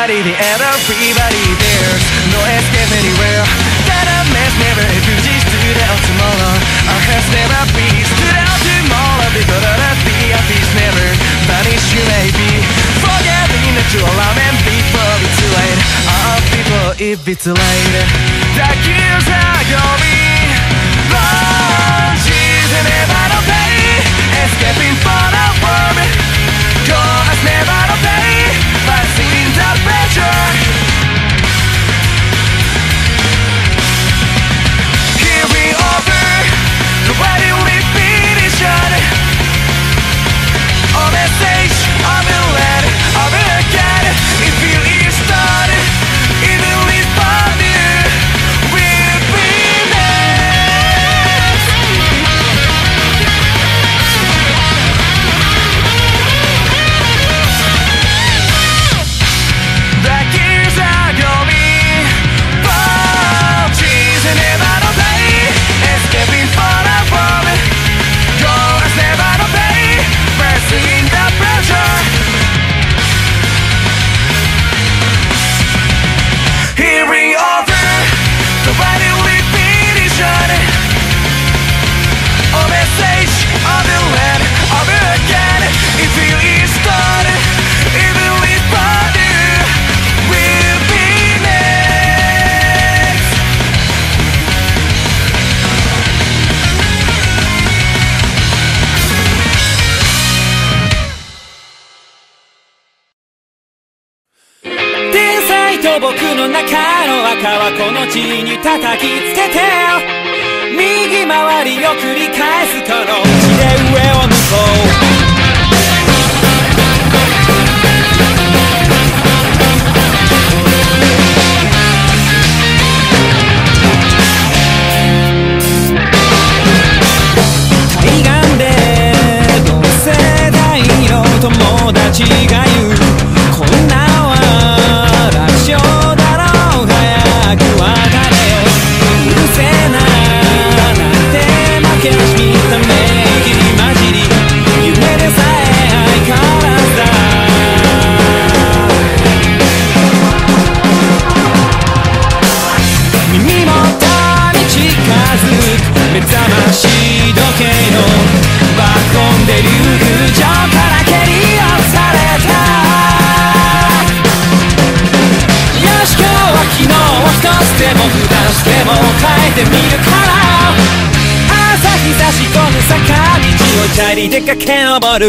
Reality and everybody there's no escape anywhere. That a mess never refugees to the tomorrow. Our hearts never peace to the tomorrow Because of the fear peace never vanish you may be Forgetting that you allow them before it's too late. Oh people if it's too late The years are going Lunches and never no pay Escaping from the world. Cause never no と僕の中の赤はこの地に叩きつけて右回りを繰り耳元に近づく目覚まし時計の爆音で竜宮城から蹴り落とされた。よし今日は昨日を一つでも二つでも変えてみるから。朝日差し込む坂道をチャリで駆け上る。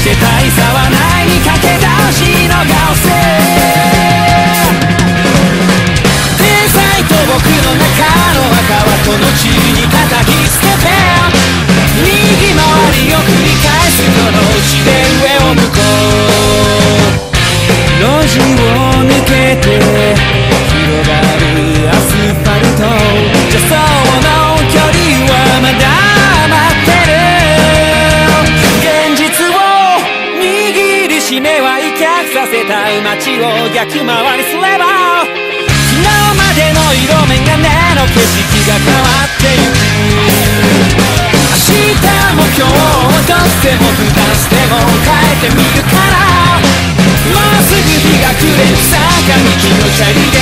してたいせたい街を逆回りすれば昨日までの色眼鏡の景色が変わってゆく。明日も今日もどうしても負担しても変えてみるからもうすぐ日が暮れる坂道のチャリで